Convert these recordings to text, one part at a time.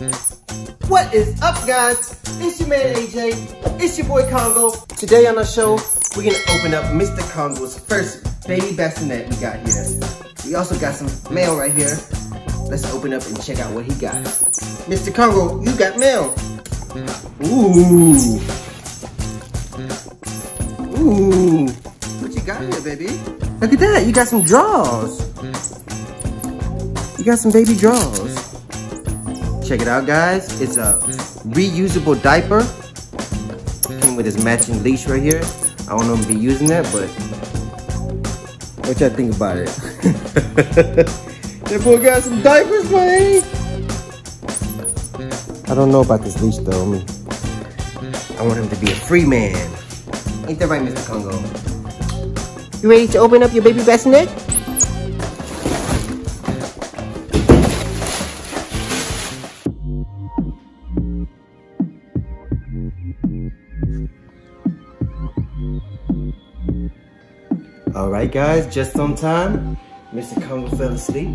What is up, guys? It's your man AJ. It's your boy Congo. Today on our show, we're gonna open up Mr. Congo's first baby bassinet we got here. We also got some mail right here. Let's open up and check out what he got. Mr. Congo, you got mail. Ooh. Ooh. What you got here, baby? Look at that. You got some drawers. You got some baby drawers. Check it out, guys. It's a reusable diaper. Came with this matching leash right here. I don't know if be using that, but what y'all think about it? that boy got some diapers, man. I don't know about this leash though. I mean, I want him to be a free man. Ain't that right, Mr. Congo? You ready to open up your baby bassinet? Alright guys, just on time. Mr. Congo fell asleep,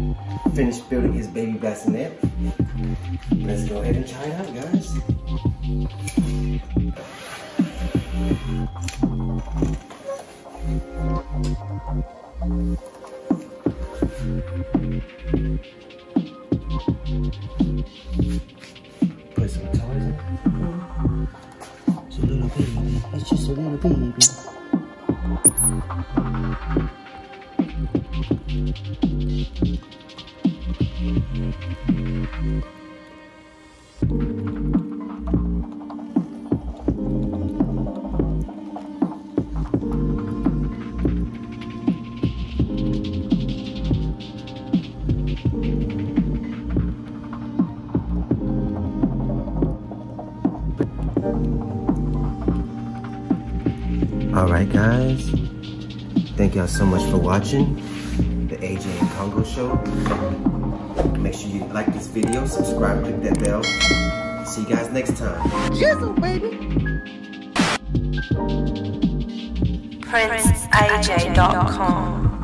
finished building his baby bassinet. Let's go ahead and try it out, guys. Put some toys in. It's a little baby. It's just a little baby. Thank you. Alright guys, thank y'all so much for watching the AJ and Congo show. Make sure you like this video, subscribe, click that bell. See you guys next time. Jizzle, baby! PrinceAJ.com